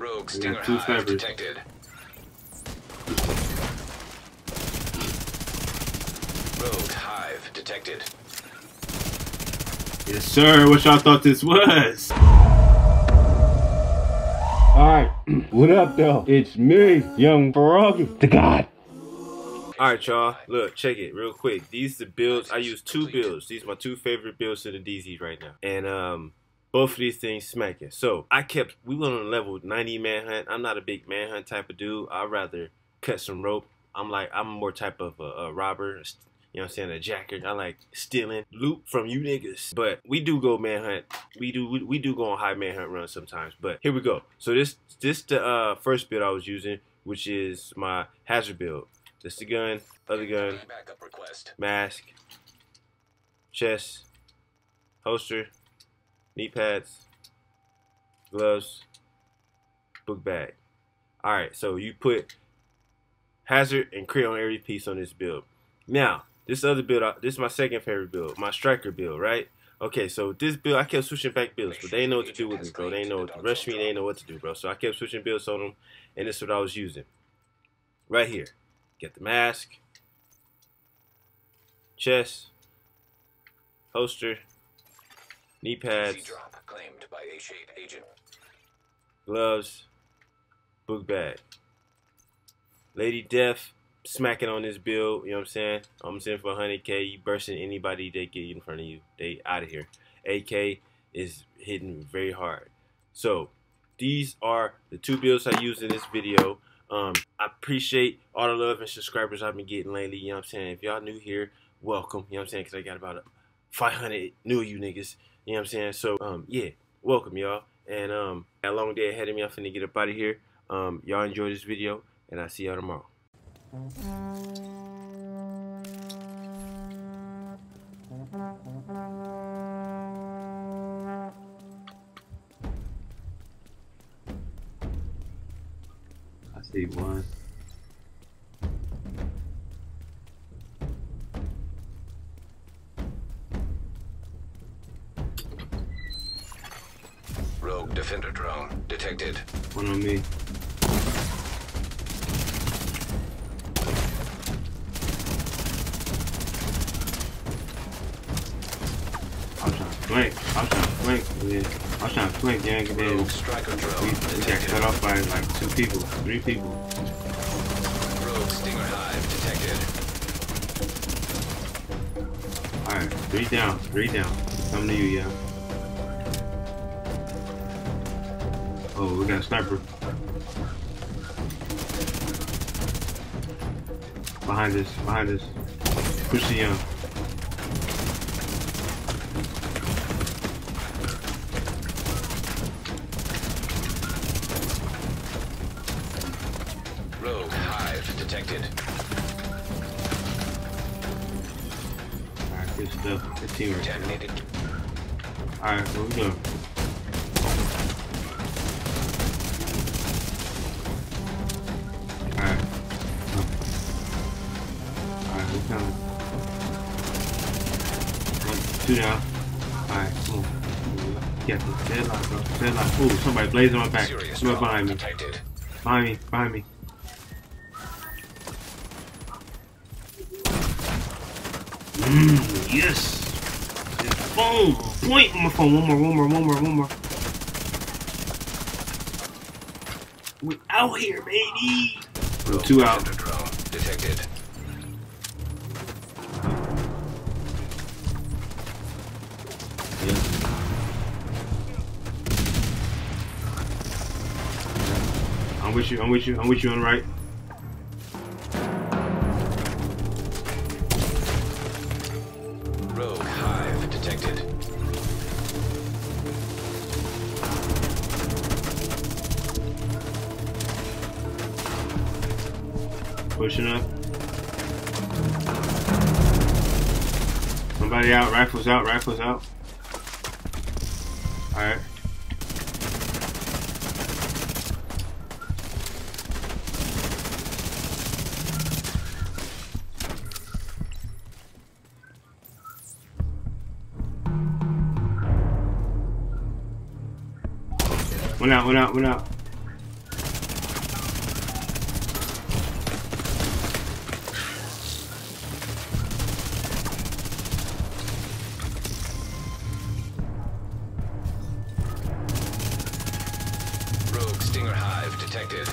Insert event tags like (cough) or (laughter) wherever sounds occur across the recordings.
Rogue We Stinger got two Hive snipers. detected. Rogue Hive detected. Yes, sir. What y'all thought this was? Alright, (clears throat) what up though? It's me, Young Froggy, the God. Alright, y'all. Look, check it real quick. These the builds. I use two builds. These are my two favorite builds to the DZs right now. And um both of these things smacking. So I kept we went on a level 90 manhunt. I'm not a big manhunt type of dude. I'd rather cut some rope. I'm like I'm more type of a, a robber. You know what I'm saying? A jacker. I like stealing loot from you niggas. But we do go manhunt. We do we, we do go on high manhunt runs sometimes. But here we go. So this this the uh, first build I was using, which is my hazard build. This the gun, other gun, mask, chest, holster, knee pads, gloves, book bag. Alright, so you put hazard and crit on every piece on this build. Now, this other build, this is my second favorite build, my striker build, right? Okay, so this build, I kept switching back builds, but they know what to do with me, bro. They know to rush me, they know what to do, bro. So I kept switching builds on them, and this is what I was using. Right here. Get the mask, chest, holster, knee pads, drop claimed by A-Shade agent. gloves, book bag. Lady Death smacking on this bill, you know what I'm saying? I'm saying for 100k, you bursting anybody they get in front of you. They out of here. AK is hitting very hard. So these are the two builds I used in this video. Um, I appreciate all the love and subscribers I've been getting lately. You know what I'm saying? If y'all new here, welcome. You know what I'm saying? Because I got about 500 new you niggas. You know what I'm saying? So, um, yeah, welcome y'all. And um, a long day ahead of me. I'm finna get up out of here. Um, y'all enjoy this video, and I'll see y'all tomorrow. I see one. Defender drone detected. One on me. I was trying to flank. I was trying to flank. Yeah. I was trying to flank, and then Rogue Striker we, drone we got cut off by like two people, three people. Rogue Stinger Hive detected. Alright, three down, three down. Coming to you, yeah. Oh, we got a sniper. Behind us, behind us. Push the young. Rogue Hive detected. Alright, good stuff. Good teamwork. Alright, what we doing? Down. Alright, come on. Get this deadlock, bro. Deadlock. Ooh, somebody blazing my back. Somebody behind me. Behind me, behind me. Mmm, yes. Boom. Point on my phone. One more, one more, one more, one more. We out here, baby. Two out. Detected. With you. I'm with you. I'm with you on the right. Rogue Hive detected. Pushing up. Somebody out. Rifles out. Rifles out. All right. One out, one out, one out. Rogue Stinger Hive detected.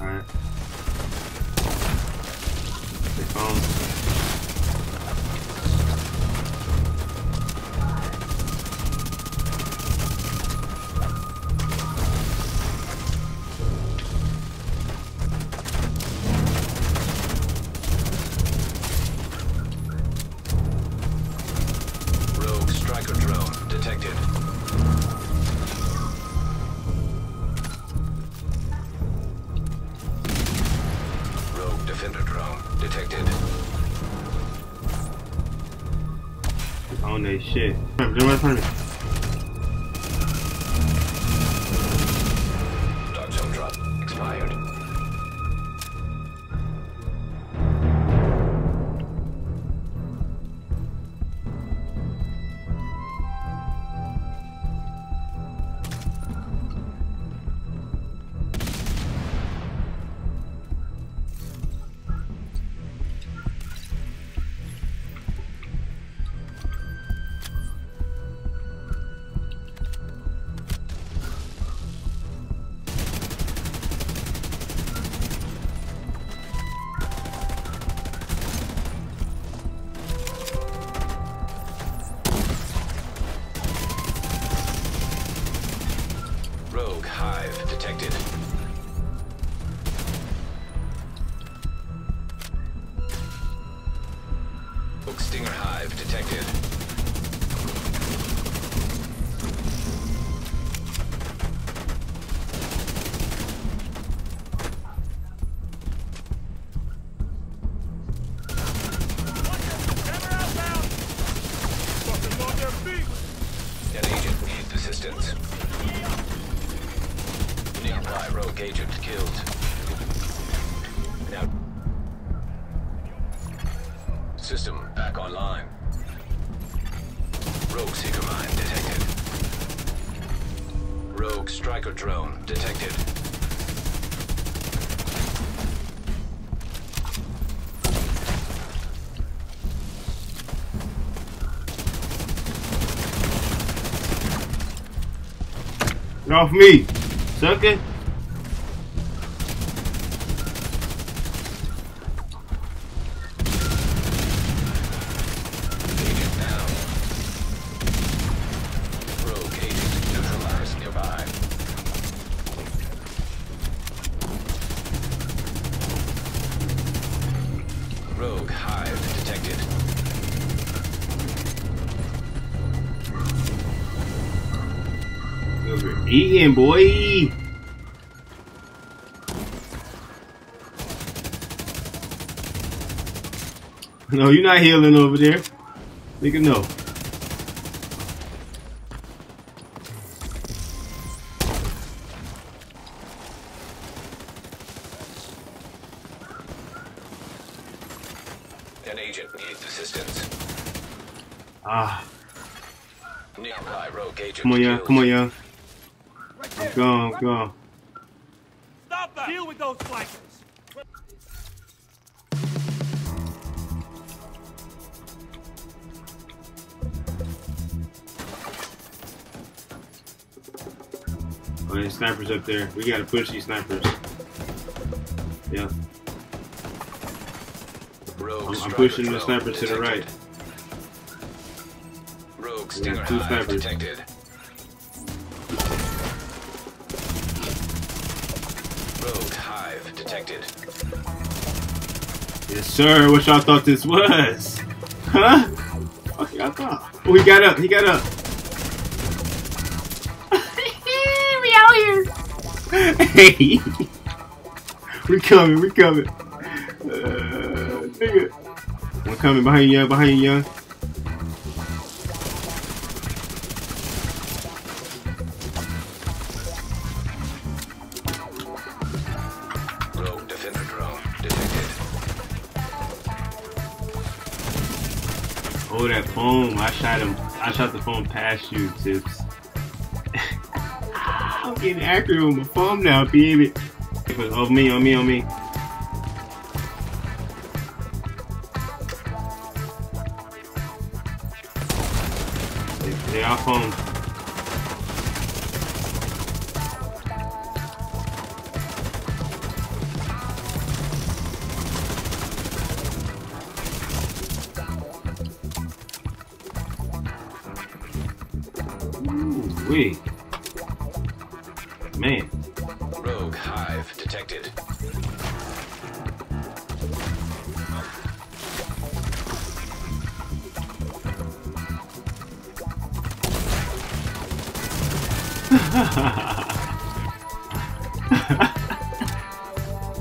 Alright. Defender Drone detected. On that shit. Turn, turn, turn. Dark Hive detected. Rogue Stinger Hive detected. An agent needs assistance. Rogue agent killed. Now. System back online. Rogue seeker mine detected. Rogue striker drone detected. Off me, sucker. Eating, boy. No, you're not healing over there. Nigga, no. An agent needs assistance. Ah, Nearby rogue agent come on, killed. Come on, young. Go on, go on. Stop that! Deal with those flankers! Oh, there's snipers up there. We gotta push these snipers. Yeah, I'm- I'm pushing the drone sniper to the right. Rogue We got two snipers. detected. Detected. yes, sir. What y'all thought this was? Huh? What y'all thought? Oh, he got up. He got up. (laughs) we out here. Hey, (laughs) we coming. We coming. Uh, nigga, I'm coming behind you, young. Behind you, young. I shot the foam past you, Tips. (laughs) I'm getting accurate with my foam now, baby. On oh, me, on me, on me. They, they all foam. Wait. Man. Rogue hive detected. (laughs)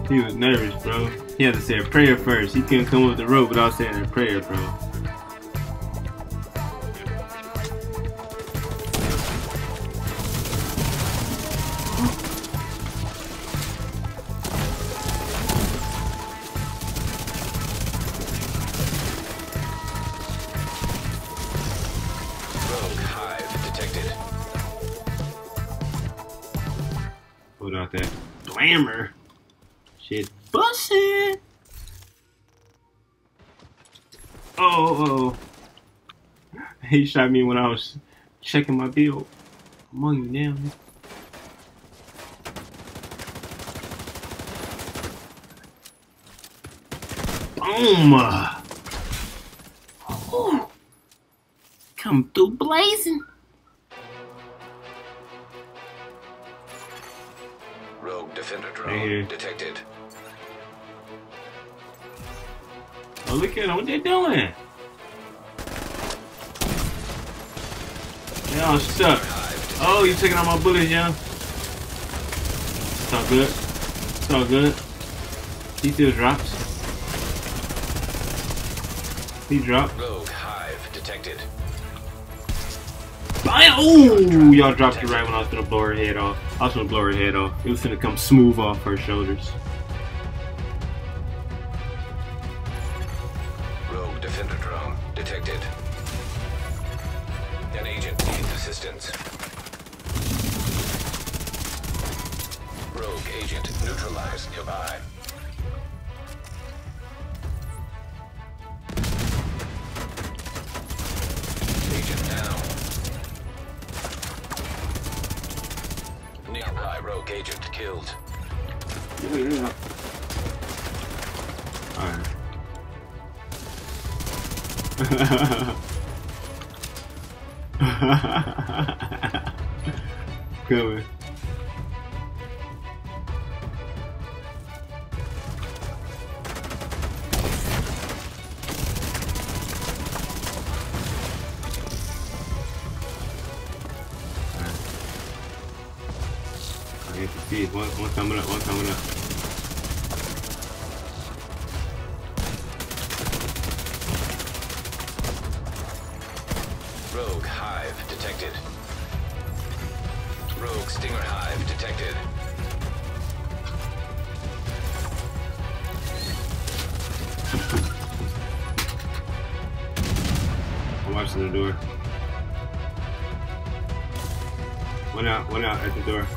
He was nervous, bro. He had to say a prayer first. He couldn't come up with the rope without saying a prayer, bro. That glamour. Shit bussin'. Oh oh, oh, oh. He shot me when I was checking my bill. I'm on you now. Boom! Come through blazing. Detected. Oh, look at them. What they doing? Y'all stuck. Oh, you taking out my bullets, young. It's all good. It's all good. He still drops. He dropped. Rogue hive detected. Bam! Ooh, y'all dropped it right when I was gonna blow her head off. I was gonna blow her head off. It was gonna come smooth off her shoulders. Rogue defender drone detected. An agent needs assistance. Rogue agent neutralized nearby. Coming. I get to see it. One, one coming up, one coming up. Rogue hive detected. Rogue stinger hive detected. (laughs) I'm watching the door. One out, one out at the door.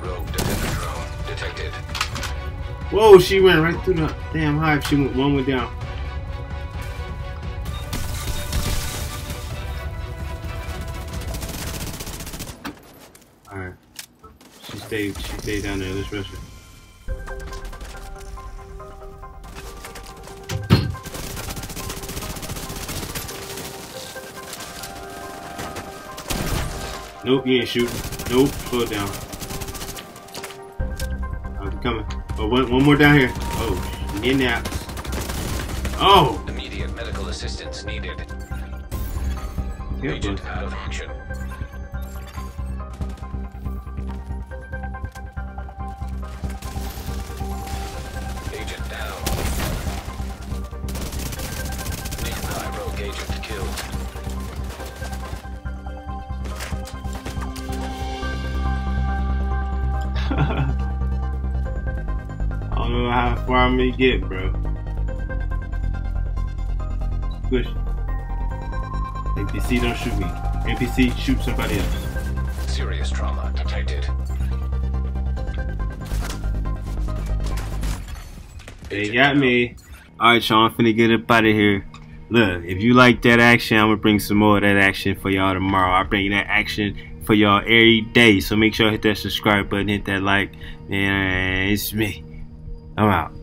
Rogue defender drone detected. Whoa, she went right through the damn hive. She went one went down. She stayed down there. Let's rush her. Nope, you ain't shooting. Nope, slow it down. I'm coming. Oh, one, one more down here. Oh, getting out. Oh! Immediate medical assistance needed. Yeah, Agent out of action. Killed. (laughs) I don't know how far I'm gonna get, bro. Push. NPC, don't shoot me. NPC, shoot somebody else. Serious trauma detected. They got me. Alright, Sean, I'm finna get up out of here. Look, if you like that action, I'm gonna bring some more of that action for y'all tomorrow. I bring that action for y'all every day. So make sure hit that subscribe button, hit that like, and it's me. I'm out.